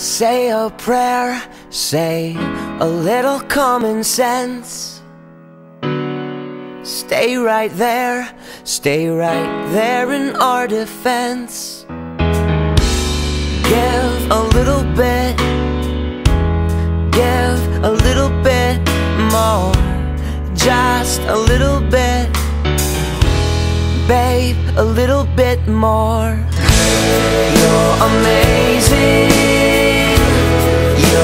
Say a prayer, say a little common sense. Stay right there, stay right there in our defense. Give a little bit, give a little bit more, just a little bit, babe, a little bit more. You're amazing,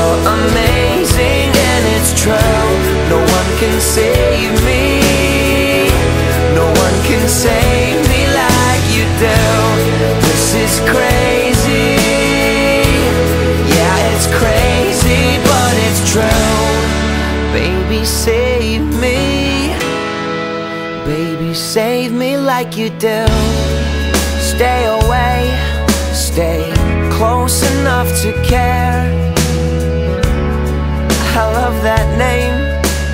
you're amazing, and it's true. No one can save me, no one can save me like you do. This is crazy, yeah, it's crazy, but it's true. Baby, save me, baby, save me like you do. Stay away, stay close enough to care. That name,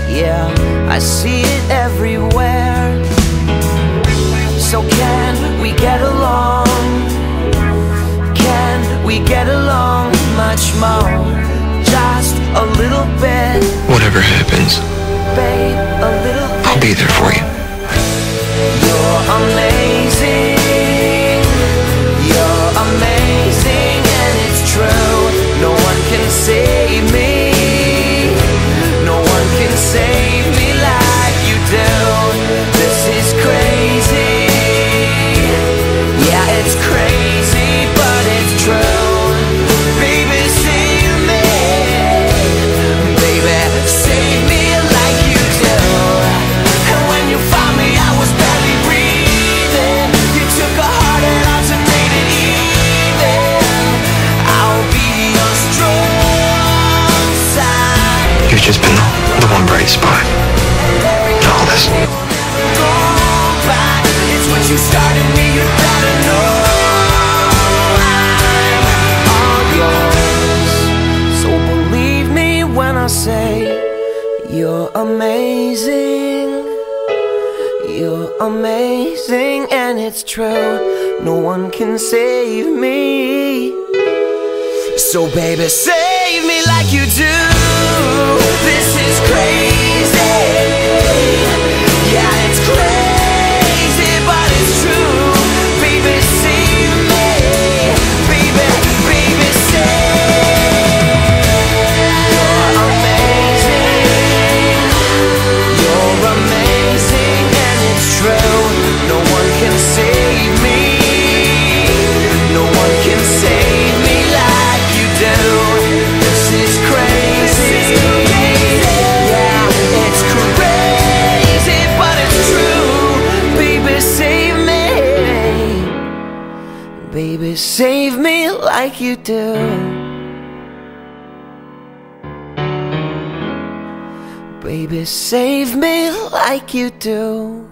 yeah, I see it everywhere. So can we get along? Can we get along much more? Just a little bit, Whatever happens, babe, a little bit. I'll be there for you. You're amazing. You're amazing, and it's true. No one can save me. So, baby, save me like you do. Save me like you do. Baby, save me like you do.